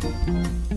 Música